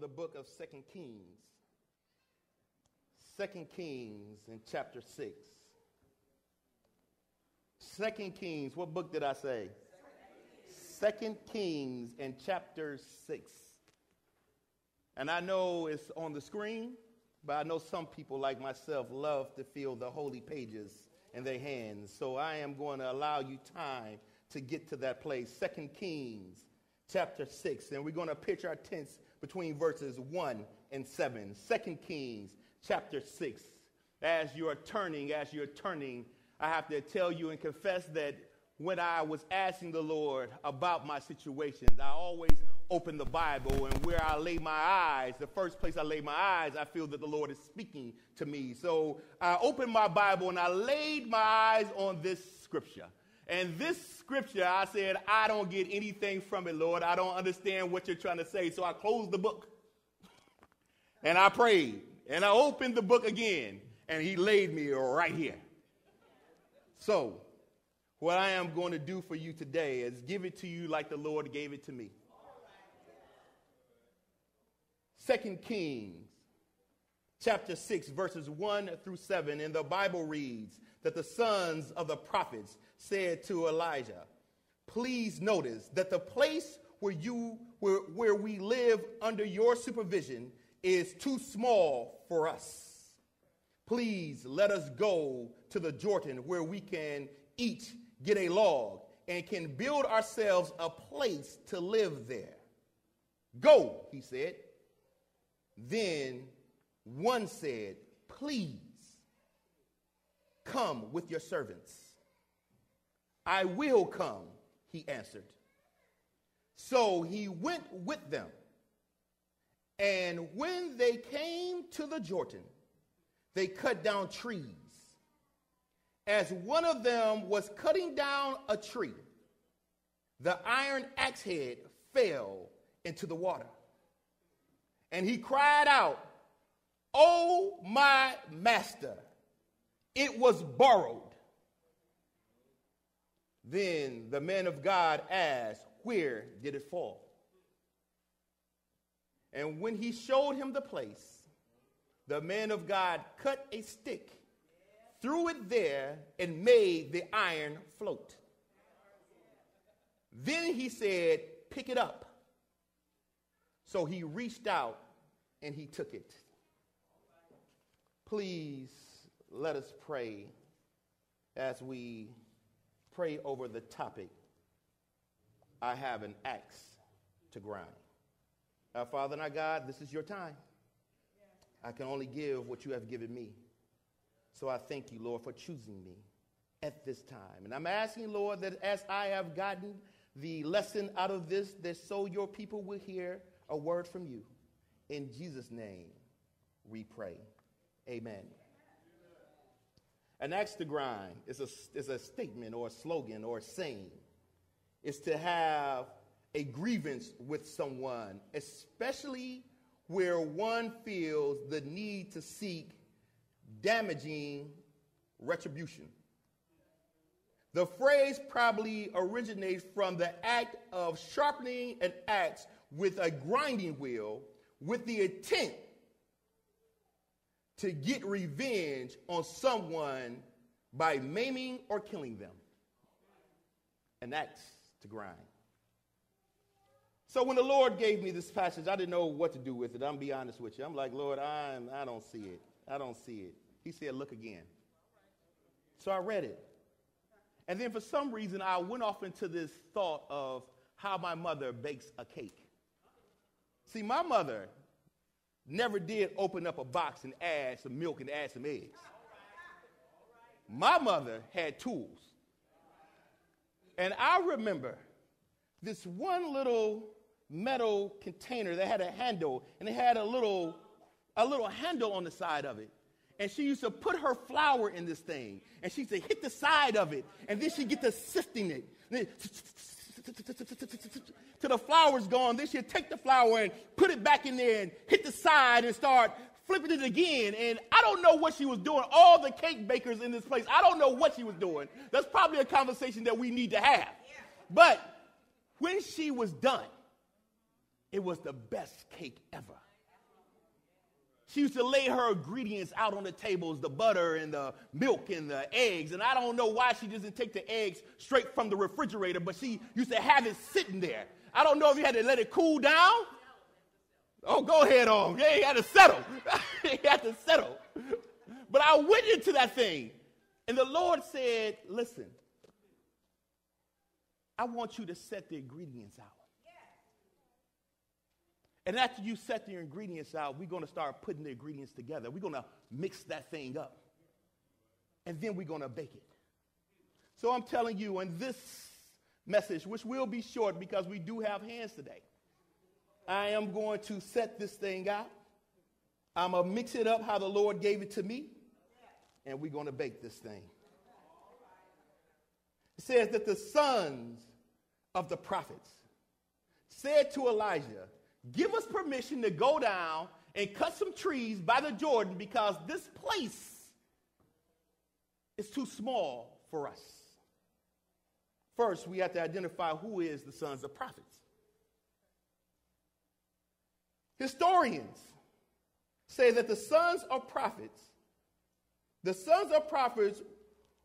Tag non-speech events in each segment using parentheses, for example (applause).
the book of Second Kings. Second Kings in chapter 6. Second Kings, what book did I say? Second Kings in chapter 6. And I know it's on the screen, but I know some people like myself love to feel the holy pages in their hands. So I am going to allow you time to get to that place. Second Kings chapter 6. And we're going to pitch our tents between verses 1 and 7. Second Kings chapter 6. As you're turning, as you're turning, I have to tell you and confess that when I was asking the Lord about my situations, I always open the Bible and where I lay my eyes, the first place I lay my eyes, I feel that the Lord is speaking to me. So I opened my Bible and I laid my eyes on this scripture. And this scripture, I said, I don't get anything from it, Lord. I don't understand what you're trying to say. So I closed the book (laughs) and I prayed and I opened the book again and he laid me right here. So, what I am going to do for you today is give it to you like the Lord gave it to me. Second Kings chapter 6 verses 1 through 7 and the Bible reads that the sons of the prophets said to Elijah, please notice that the place where you where, where we live under your supervision is too small for us. Please let us go to the Jordan where we can each get a log and can build ourselves a place to live there. Go, he said. Then one said, Please come with your servants. I will come, he answered. So he went with them. And when they came to the Jordan, they cut down trees. As one of them was cutting down a tree, the iron axe head fell into the water. And he cried out, Oh, my master, it was borrowed. Then the man of God asked, Where did it fall? And when he showed him the place, the man of God cut a stick, threw it there, and made the iron float. Then he said, Pick it up. So he reached out and he took it. Please let us pray as we pray over the topic I have an axe to grind. Our Father and our God, this is your time. I can only give what you have given me. So I thank you, Lord, for choosing me at this time. And I'm asking, Lord, that as I have gotten the lesson out of this, that so your people will hear a word from you. In Jesus' name, we pray. Amen. An axe to grind is a, is a statement or a slogan or a saying. It's to have a grievance with someone, especially where one feels the need to seek damaging retribution. The phrase probably originates from the act of sharpening an axe with a grinding wheel with the intent to get revenge on someone by maiming or killing them. An axe to grind. So when the Lord gave me this passage, I didn't know what to do with it. I'm be honest with you. I'm like, Lord, I'm, I don't see it. I don't see it. He said, look again. So I read it. And then for some reason, I went off into this thought of how my mother bakes a cake. See, my mother never did open up a box and add some milk and add some eggs. My mother had tools. And I remember this one little metal container that had a handle and it had a little a little handle on the side of it and she used to put her flour in this thing and she used to hit the side of it and then she'd get to sifting it till the flour's gone then she'd take the flower and put it back in there and hit the side and start flipping it again. And i don't know what she was doing. All the cake bakers in this place i don't know what she was doing. That's probably a conversation that we need to have. But when she was done it was the best cake ever. She used to lay her ingredients out on the tables the butter and the milk and the eggs. And I don't know why she doesn't take the eggs straight from the refrigerator, but she used to have it sitting there. I don't know if you had to let it cool down. Oh, go ahead on. Yeah, you had to settle. (laughs) you had to settle. But I went into that thing, and the Lord said, Listen, I want you to set the ingredients out. And after you set the ingredients out, we're going to start putting the ingredients together. We're going to mix that thing up. And then we're going to bake it. So I'm telling you, in this message, which will be short because we do have hands today, I am going to set this thing out. I'm going to mix it up how the Lord gave it to me. And we're going to bake this thing. It says that the sons of the prophets said to Elijah, give us permission to go down and cut some trees by the Jordan because this place is too small for us. First, we have to identify who is the sons of prophets. Historians say that the sons of prophets, the sons of prophets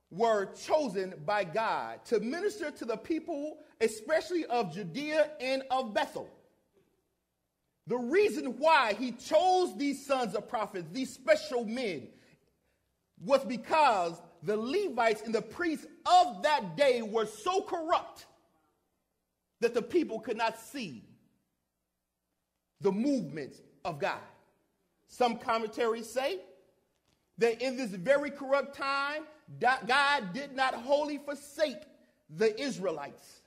were chosen by God to minister to the people, especially of Judea and of Bethel. The reason why he chose these sons of prophets, these special men, was because the Levites and the priests of that day were so corrupt that the people could not see the movements of God. Some commentaries say that in this very corrupt time, God did not wholly forsake the Israelites,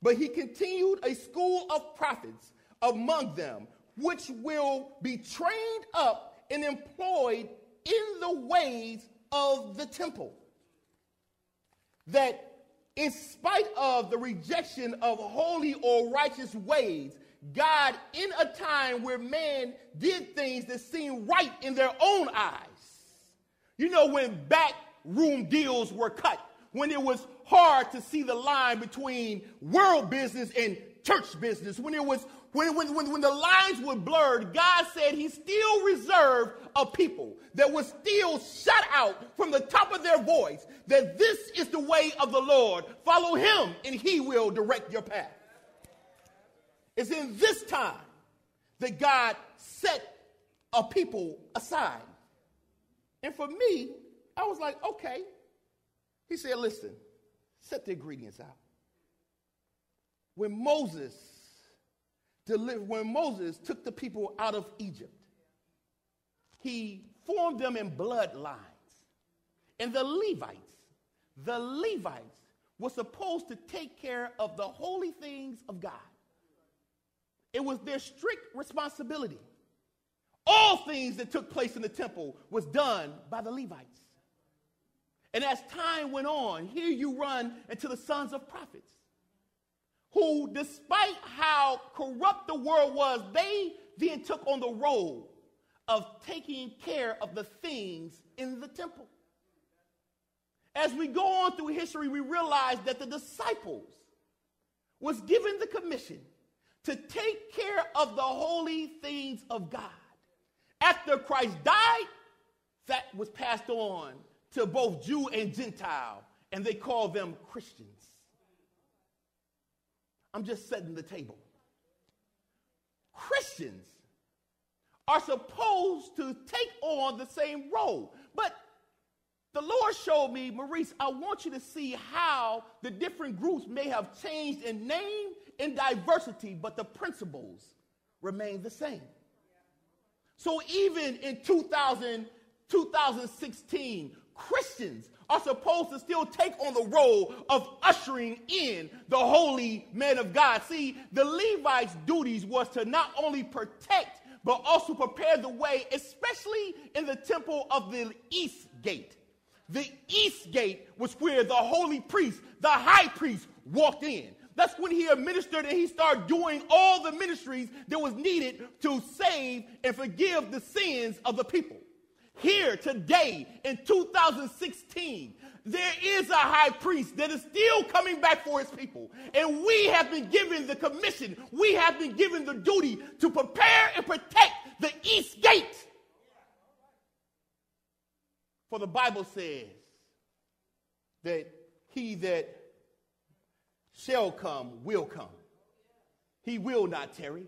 but he continued a school of prophets among them, which will be trained up and employed in the ways of the temple. That in spite of the rejection of holy or righteous ways, God, in a time where man did things that seemed right in their own eyes, you know, when backroom deals were cut, when it was hard to see the line between world business and church business, when it was when, when, when, when the lines were blurred, God said he still reserved a people that was still shut out from the top of their voice that this is the way of the Lord. Follow him and he will direct your path. It's in this time that God set a people aside. And for me, I was like, okay. He said, listen, set the ingredients out. When Moses delivered, when Moses took the people out of Egypt, he formed them in bloodlines. And the Levites, the Levites were supposed to take care of the holy things of God. It was their strict responsibility. All things that took place in the temple was done by the Levites. And as time went on, here you run into the sons of prophets who, despite how corrupt the world was, they then took on the role of taking care of the things in the temple. As we go on through history, we realize that the disciples was given the commission to take care of the holy things of God. After Christ died, that was passed on to both Jew and Gentile, and they called them Christians. I'm just setting the table. Christians are supposed to take on the same role. But the Lord showed me, Maurice, I want you to see how the different groups may have changed in name and diversity, but the principles remain the same. So even in 2000, 2016, Christians are supposed to still take on the role of ushering in the holy men of God. See, the Levites' duties was to not only protect, but also prepare the way, especially in the temple of the east gate. The east gate was where the holy priest, the high priest, walked in. That's when he administered and he started doing all the ministries that was needed to save and forgive the sins of the people here today in 2016, there is a high priest that is still coming back for his people. And we have been given the commission, we have been given the duty to prepare and protect the east gate. For the Bible says that he that shall come will come. He will not tarry.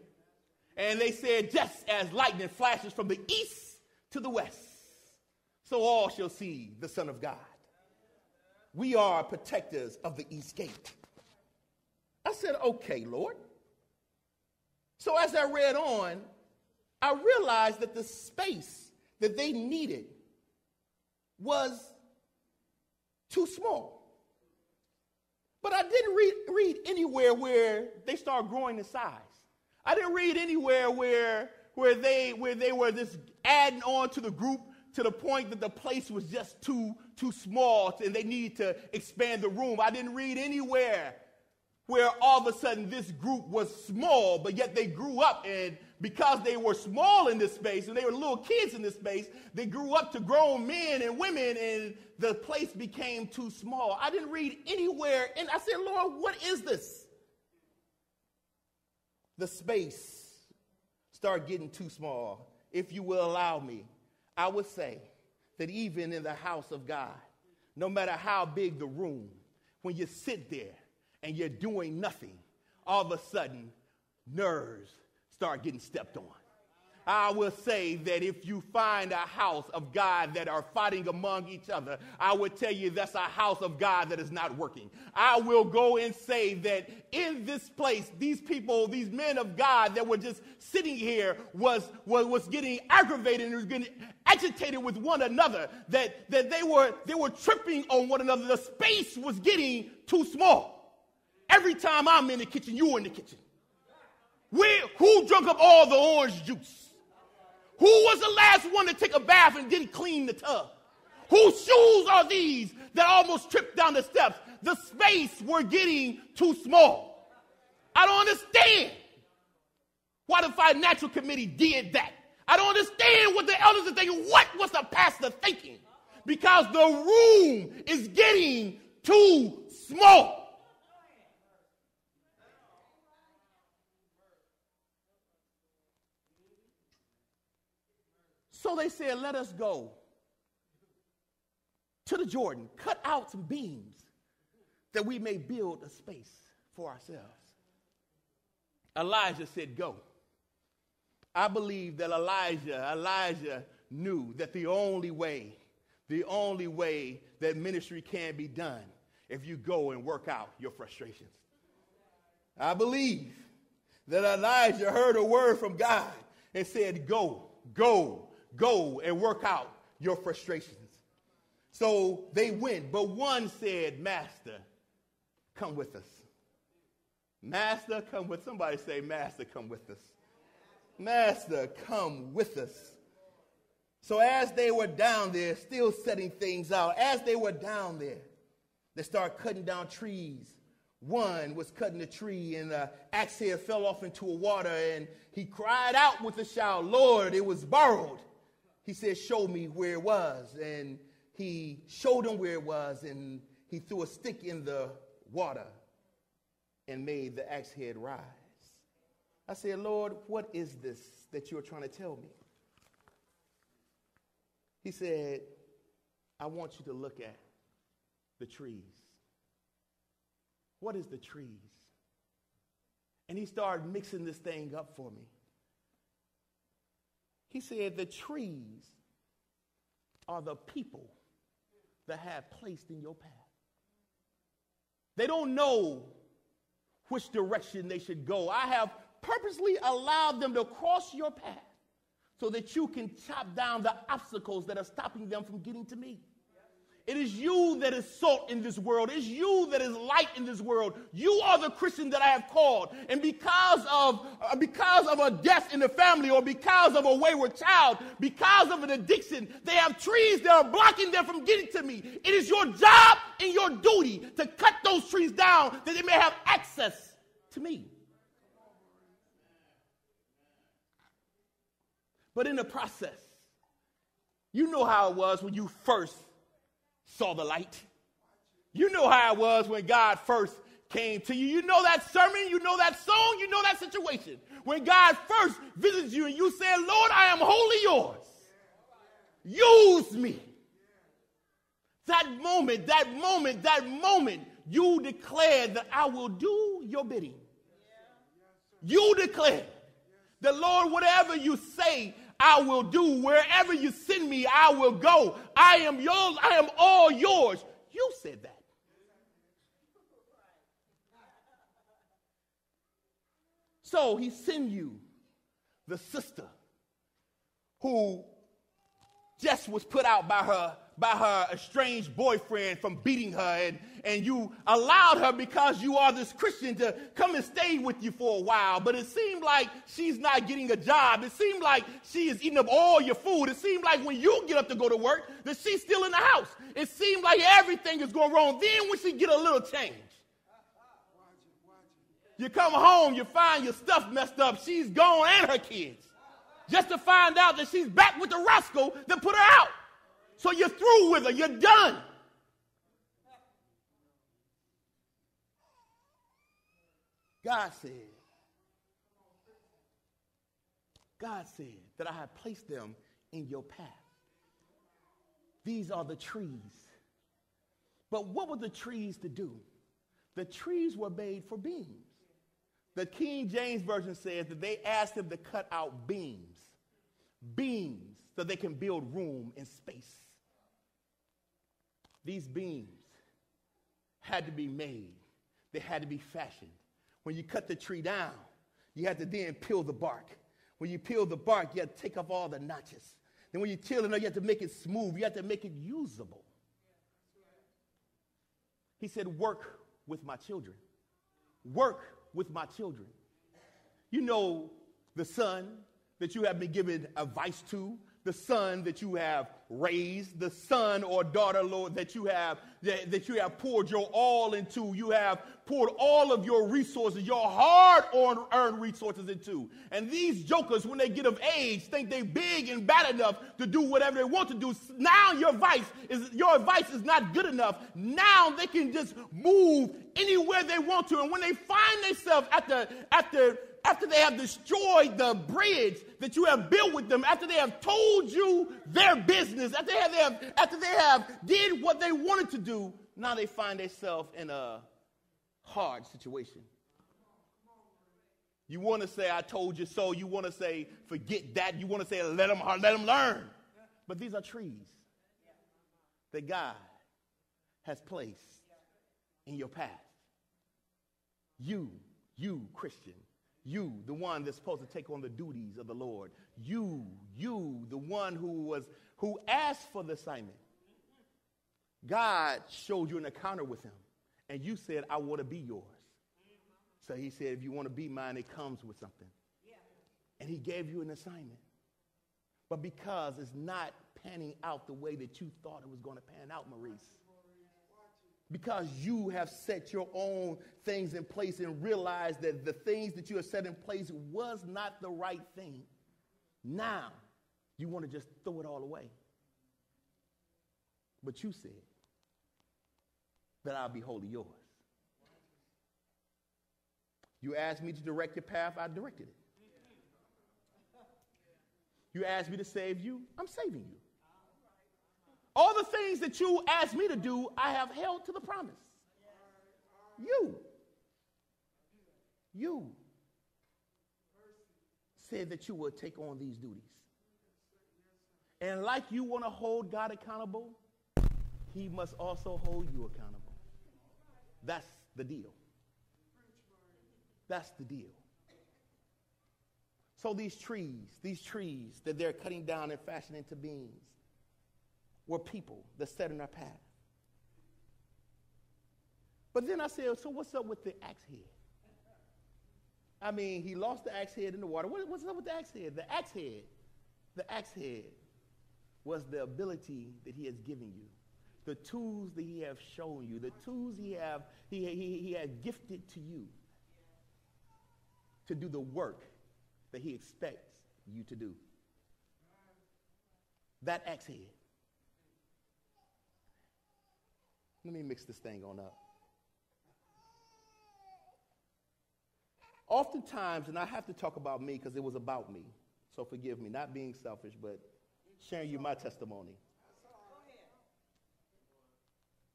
And they said, just as lightning flashes from the east to the west, so all shall see the Son of God. We are protectors of the east gate. I said, okay, Lord. So as I read on, I realized that the space that they needed was too small. But I didn't read, read anywhere where they start growing in size. I didn't read anywhere where, where, they, where they were just adding on to the group to the point that the place was just too, too small and they needed to expand the room. I didn't read anywhere where all of a sudden this group was small, but yet they grew up and because they were small in this space and they were little kids in this space, they grew up to grown men and women and the place became too small. I didn't read anywhere and I said, Lord, what is this? The space started getting too small. If you will allow me, I would say that even in the house of God, no matter how big the room, when you sit there and you're doing nothing, all of a sudden, nerves start getting stepped on. I will say that if you find a house of God that are fighting among each other, I would tell you that's a house of God that is not working. I will go and say that in this place, these people, these men of God that were just sitting here was, was, was getting aggravated and was getting agitated with one another, that, that they, were, they were tripping on one another. The space was getting too small. Every time I'm in the kitchen, you're in the kitchen. Where, who drunk up all the orange juice? Who was the last one to take a bath and didn't clean the tub? Whose shoes are these that almost tripped down the steps? The space were getting too small. I don't understand why the financial committee did that. I don't understand what the elders are thinking. What was the pastor thinking? Because the room is getting too small. So they said, Let us go to the Jordan, cut out some beams that we may build a space for ourselves. Elijah said, Go. I believe that Elijah, Elijah knew that the only way, the only way that ministry can be done if you go and work out your frustrations. I believe that Elijah heard a word from God and said, Go, go, Go and work out your frustrations. So they went, but one said, Master, come with us. Master, come with somebody say, Master, come with us. Master, come with us. So as they were down there, still setting things out, as they were down there, they started cutting down trees. One was cutting a tree, and the axe head fell off into a water, and he cried out with a shout, Lord, it was borrowed he said, Show me where it was. And he showed him where it was, and he threw a stick in the water and made the axe head rise. I said, Lord, what is this that you're trying to tell me? He said, I want you to look at the trees. What is the trees? And he started mixing this thing up for me. He said, The trees are the people that have placed in your path. They don't know which direction they should go. I have purposely allowed them to cross your path so that you can chop down the obstacles that are stopping them from getting to me. It is you that is salt in this world. It's you that is light in this world. You are the Christian that I have called. And because of, uh, because of a death in the family or because of a wayward child, because of an addiction, they have trees that are blocking them from getting to me. It is your job and your duty to cut those trees down that they may have access to me. But in the process, you know how it was when you first saw the light. You know how it was when God first came to you. You know that sermon, you know that song, you know that situation. When God first visits you and you say, Lord, I am wholly yours. Use me. That moment, that moment, that moment, you declare that I will do your bidding. You declare the Lord, whatever you say, I will do. Wherever you send me, I will go. I am yours. I am all yours. You said that. So he sent you the sister who just was put out by her by her estranged boyfriend from beating her and, and you allowed her because you are this Christian to come and stay with you for a while. But it seemed like she's not getting a job. It seemed like she is eating up all your food. It seemed like when you get up to go to work that she's still in the house. It seemed like everything is going wrong. Then when she get a little change, you come home, you find your stuff messed up. She's gone and her kids. Just to find out that she's back with the rascal that put her out. So you're through with her, you're done. God said, God said that I have placed them in your path. These are the trees. But what were the trees to do? The trees were made for beams. The King James Version says that they asked him to cut out beams, beams, so they can build room and space. These beams had to be made, they had to be fashioned. When you cut the tree down, you had to then peel the bark. When you peel the bark, you had to take off all the notches. Then when you peel it, you have to make it smooth. You have to make it usable. He said, Work with my children. Work with my children. You know the son that you have been given advice to, the son that you have raised, the son or daughter, Lord, that you have that, that you have poured your all into. You have poured all of your resources, your hard-earned resources into. And these jokers, when they get of age, think they're big and bad enough to do whatever they want to do. Now your advice is your advice is not good enough. Now they can just move anywhere they want to. And when they find themselves at the at the after they have destroyed the bridge that you have built with them, after they have told you their business, after they have, they have, after they have did what they wanted to do, now they find themselves in a hard situation. You want to say, I told you so. You want to say, forget that. You want to say, let them, let them learn. But these are trees that God has placed in your path. You, you, Christian, you, the one that's supposed to take on the duties of the Lord. You, you, the one who was who asked for the assignment. God showed you an encounter with him, and you said, I want to be yours. So he said, if you want to be mine, it comes with something. And he gave you an assignment. But because it's not panning out the way that you thought it was going to pan out, Maurice, because you have set your own things in place and realized that the things that you have set in place was not the right thing. Now, you want to just throw it all away. But you said that I'll be wholly yours. You asked me to direct your path, I directed it. You asked me to save you, I'm saving you. All the things that you asked me to do, I have held to the promise. You, you said that you would take on these duties. And like you want to hold God accountable, He must also hold you accountable. That's the deal. That's the deal. So these trees, these trees that they're cutting down and fashioning into beams, were people that set in our path. But then I said, so what's up with the axe head? I mean, he lost the axe head in the water. What, what's up with the axe head? The axe head, the axe head was the ability that he has given you, the tools that he has shown you, the tools he have he, he, he has gifted to you to do the work that he expects you to do. That axe head. Let me mix this thing on up. Oftentimes, and I have to talk about me because it was about me, so forgive me, not being selfish, but sharing you my testimony.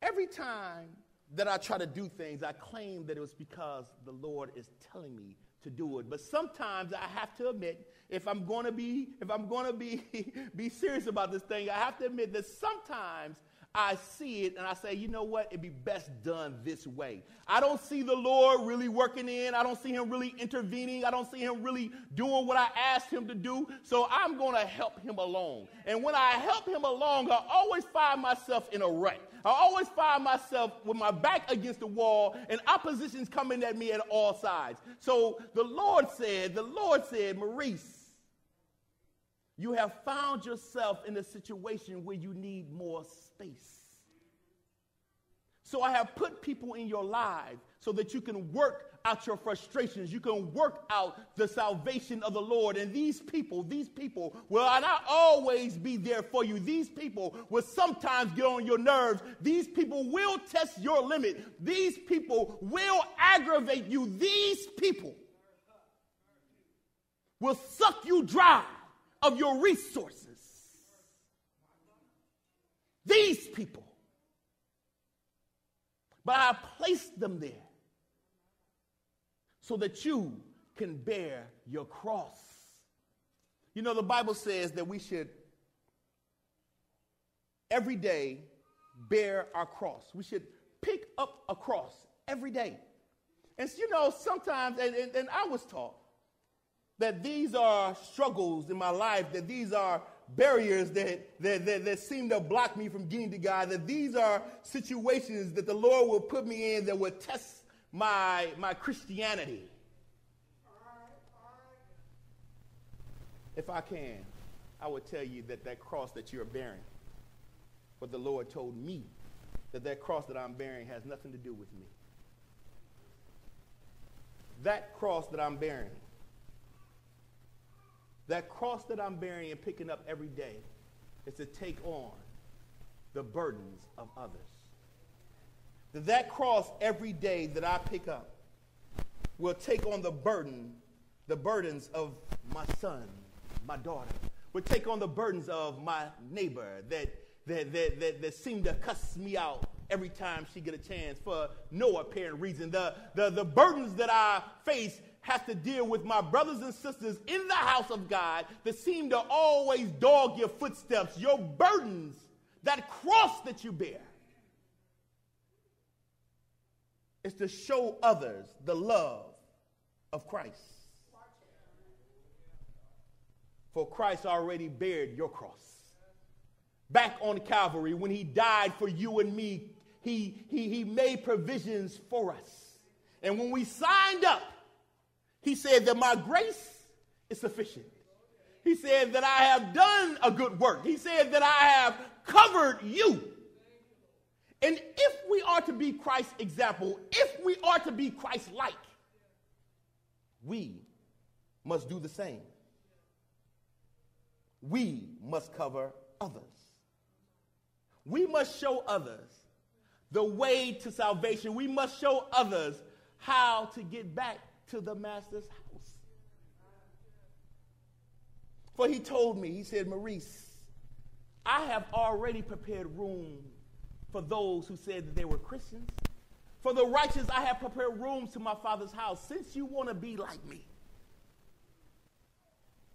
Every time that I try to do things, I claim that it was because the Lord is telling me to do it. But sometimes I have to admit, if I'm going to be, if I'm going to be, (laughs) be serious about this thing, I have to admit that sometimes I see it and I say, you know what? It'd be best done this way. I don't see the Lord really working in. I don't see him really intervening. I don't see him really doing what I asked him to do. So I'm going to help him along. And when I help him along, I always find myself in a rut. I always find myself with my back against the wall and opposition's coming at me at all sides. So the Lord said, the Lord said, Maurice, you have found yourself in a situation where you need more space. So I have put people in your life so that you can work out your frustrations. You can work out the salvation of the Lord. And these people, these people will not always be there for you. These people will sometimes get on your nerves. These people will test your limit. These people will aggravate you. These people will suck you dry of your resources. These people. But I placed them there so that you can bear your cross. You know, the Bible says that we should every day bear our cross. We should pick up a cross every day. And you know, sometimes, and, and, and I was taught that these are struggles in my life, that these are barriers that, that, that, that, seem to block me from getting to God, that these are situations that the Lord will put me in that will test my, my Christianity. If I can, I would tell you that that cross that you're bearing, what the Lord told me, that that cross that I'm bearing has nothing to do with me. That cross that I'm bearing that cross that I'm bearing and picking up every day is to take on the burdens of others. That that cross every day that I pick up will take on the burden, the burdens of my son, my daughter. Will take on the burdens of my neighbor that that, that, that, that seem to cuss me out every time she get a chance for no apparent reason. The, the, the burdens that I face has to deal with my brothers and sisters in the house of God that seem to always dog your footsteps, your burdens, that cross that you bear. Is to show others the love of Christ. For Christ already bared your cross. Back on Calvary, when he died for you and me, he, he, he made provisions for us. And when we signed up, he said that my grace is sufficient. He said that I have done a good work. He said that I have covered you. And if we are to be Christ's example, if we are to be Christ like, we must do the same. We must cover others. We must show others the way to salvation. We must show others how to get back to the master's house. For he told me, he said, Maurice, I have already prepared room for those who said that they were Christians. For the righteous, I have prepared rooms to my father's house. Since you want to be like me,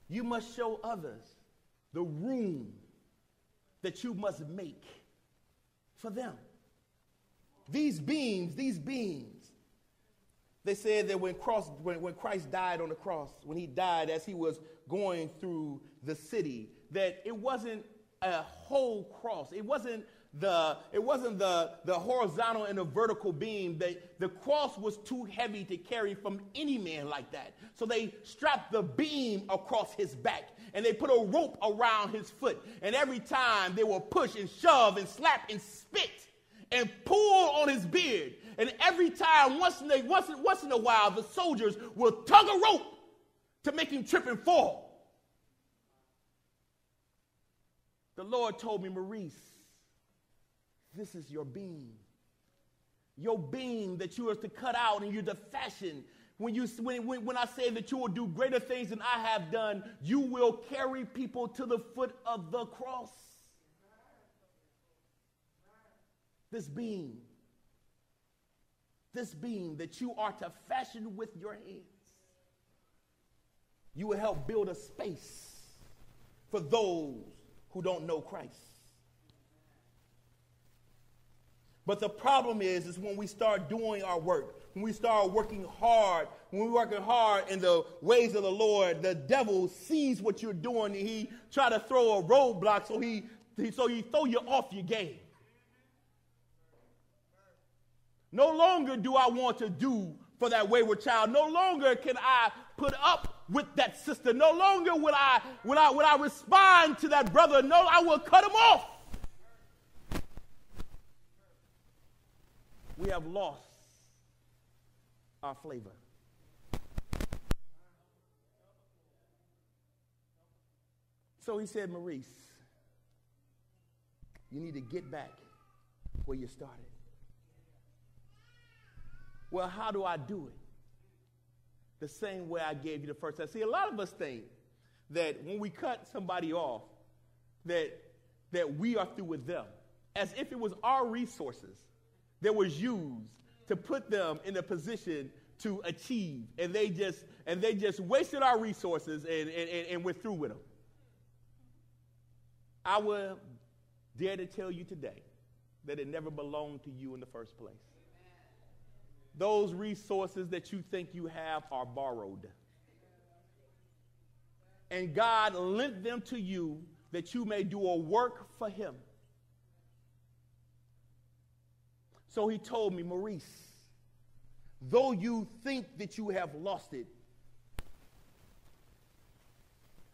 you must show others the room that you must make for them. These beings, these beings, they said that when, cross, when, when Christ died on the cross, when he died as he was going through the city, that it wasn't a whole cross. It wasn't the it wasn't the, the horizontal and the vertical beam. The, the cross was too heavy to carry from any man like that. So they strapped the beam across his back and they put a rope around his foot. And every time they will push and shove and slap and spit and pull on his beard. And every time, once in, a, once, once in a while, the soldiers will tug a rope to make him trip and fall. The Lord told me, Maurice, this is your beam. Your beam that you are to cut out and you're to fashion. When, you, when, when, when I say that you will do greater things than I have done, you will carry people to the foot of the cross. This beam, this beam that you are to fashion with your hands, you will help build a space for those who don't know Christ. But the problem is, is when we start doing our work, when we start working hard, when we're working hard in the ways of the Lord, the devil sees what you're doing and he try to throw a roadblock so he, he so he throw you off your game. No longer do I want to do for that wayward child. No longer can I put up with that sister. No longer will I will I will I respond to that brother. No, I will cut him off. We have lost our flavor. So he said, Maurice, you need to get back where you started. Well, how do I do it? The same way I gave you the first time. See, a lot of us think that when we cut somebody off, that, that we are through with them, as if it was our resources that was used to put them in a position to achieve, and they just and they just wasted our resources and, and, and we're through with them. I will dare to tell you today that it never belonged to you in the first place those resources that you think you have are borrowed. And God lent them to you that you may do a work for Him. So He told me, Maurice, though you think that you have lost it,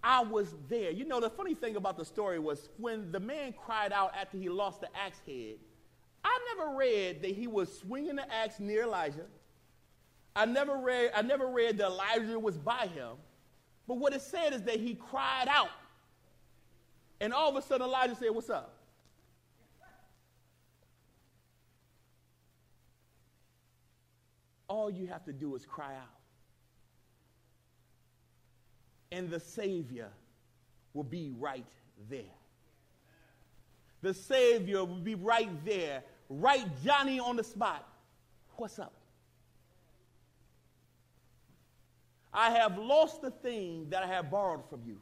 I was there. You know, the funny thing about the story was when the man cried out after he lost the axe head, I never read that he was swinging the axe near Elijah. I never read, I never read that Elijah was by him. But what it said is that he cried out. And all of a sudden Elijah said, What's up? All you have to do is cry out. And the Savior will be right there the Savior would be right there, right Johnny on the spot. What's up? I have lost the thing that I have borrowed from you.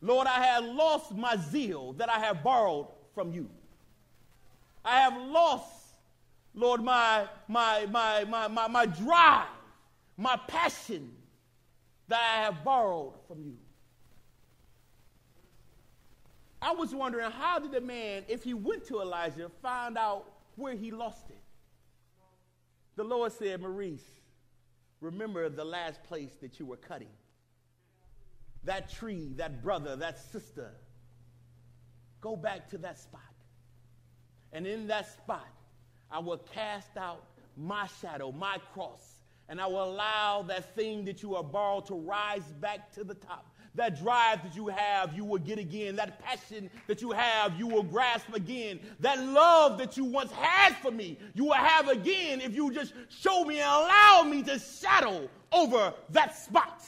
Lord, I have lost my zeal that I have borrowed from you. I have lost, Lord, my, my, my, my, my, my drive, my passion that I have borrowed from you. I was wondering how did a man, if he went to Elijah, find out where he lost it? The Lord said, Maurice, remember the last place that you were cutting. That tree, that brother, that sister. Go back to that spot. And in that spot, I will cast out my shadow, my cross, and I will allow that thing that you are borrowed to rise back to the top. That drive that you have, you will get again. That passion that you have, you will grasp again. That love that you once had for me, you will have again if you just show me and allow me to shadow over that spot.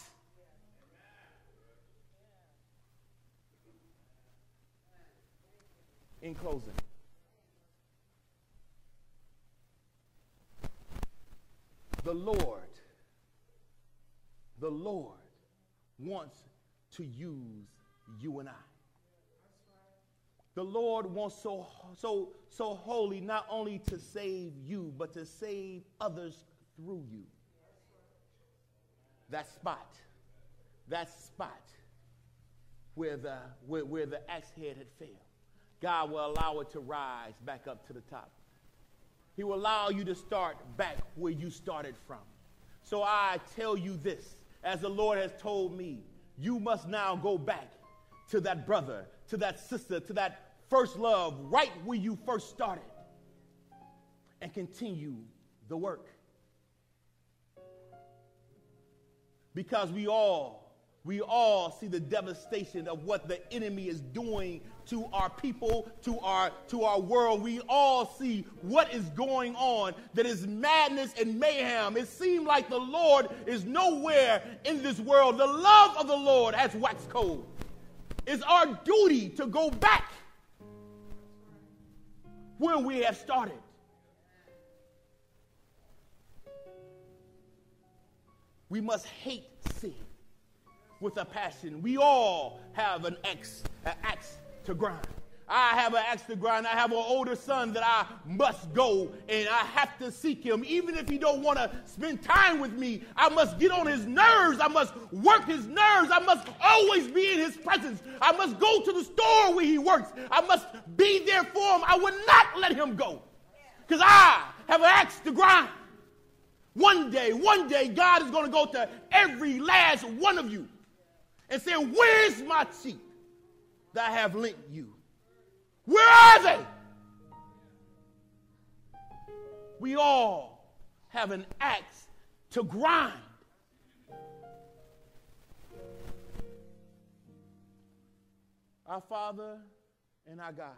In closing, the Lord, the Lord wants to use you and I. The Lord wants so, so, so holy not only to save you, but to save others through you. That spot, that spot where the, where, where the axe head had failed, God will allow it to rise back up to the top. He will allow you to start back where you started from. So I tell you this, as the Lord has told me, you must now go back to that brother, to that sister, to that first love, right where you first started, and continue the work. Because we all we all see the devastation of what the enemy is doing to our people, to our, to our world. We all see what is going on that is madness and mayhem. It seems like the Lord is nowhere in this world. The love of the Lord has waxed cold. It's our duty to go back where we have started. We must hate with a passion. We all have an axe, an axe to grind. I have an axe to grind. I have an older son that I must go and I have to seek him. Even if he don't want to spend time with me, I must get on his nerves. I must work his nerves. I must always be in his presence. I must go to the store where he works. I must be there for him. I will not let him go because I have an axe to grind. One day, one day, God is going to go to every last one of you and say, Where's my sheep that I have lent you? Where are they? We all have an axe to grind. Our Father and our God,